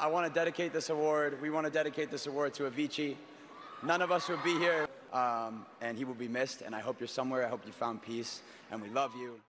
I want to dedicate this award. We want to dedicate this award to Avicii. None of us would be here, um, and he will be missed. And I hope you're somewhere. I hope you found peace, and we love you.